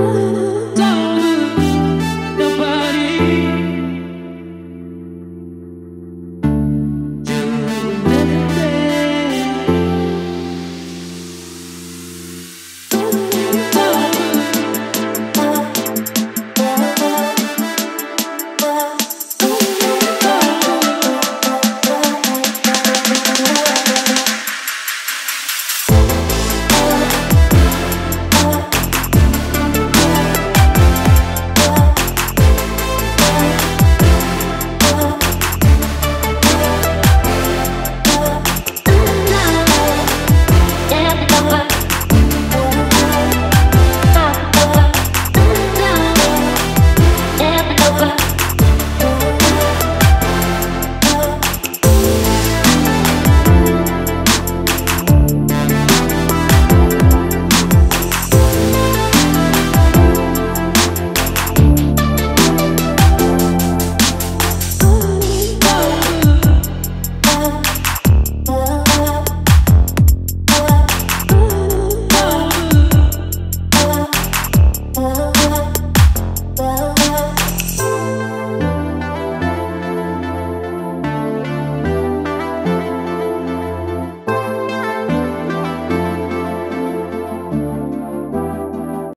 Oh.